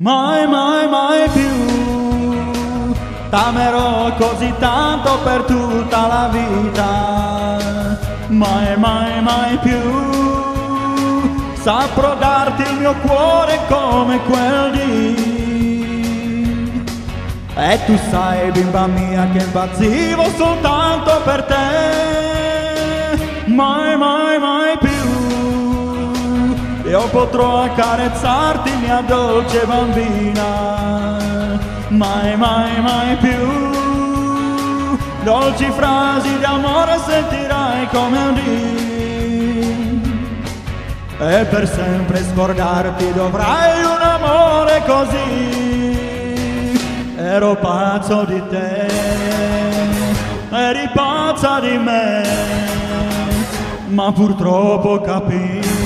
Mai, mai, mai più t'amerò così tanto per tutta la vita. Mai, mai, mai più saprò darti il mio cuore come quel di. E tu sai, bimba mia, che impazzivo soltanto per te. Mai, mai, io potrò accarezzarti mia dolce bambina, mai mai mai più. Dolci frasi di amore sentirai come un dì. E per sempre scordarti dovrai un amore così. Ero pazzo di te, eri pazza di me, ma purtroppo capii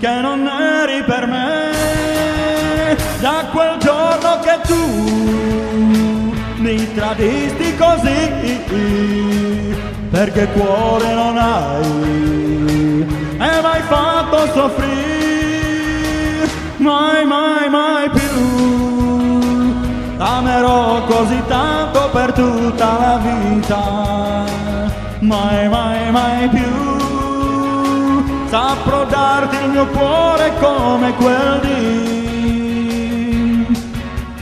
che non eri per me da quel giorno che tu mi tradisti così perché cuore non hai e mai fatto soffrire mai mai mai più. Amerò così tanto per tutta la vita mai mai mai più saprò darti il mio cuore come quel di.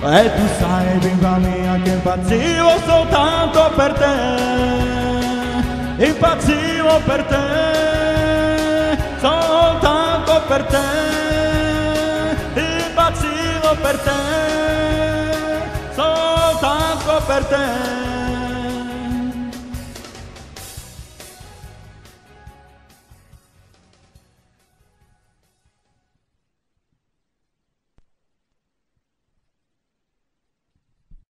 E tu sai, bimba mia, che impazzivo soltanto per te, impazzivo per te, soltanto per te, impazzivo per te, soltanto per te.